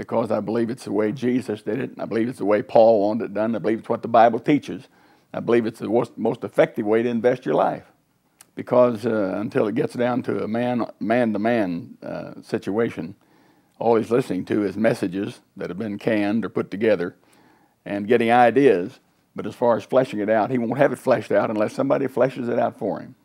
because I believe it's the way Jesus did it. I believe it's the way Paul wanted it done. I believe it's what the Bible teaches. I believe it's the most effective way to invest your life. Because uh, until it gets down to a man man to man situation, all he's listening to is messages that have been canned or put together and getting ideas. But as far as fleshing it out, he won't have it fleshed out unless somebody fleshes it out for him.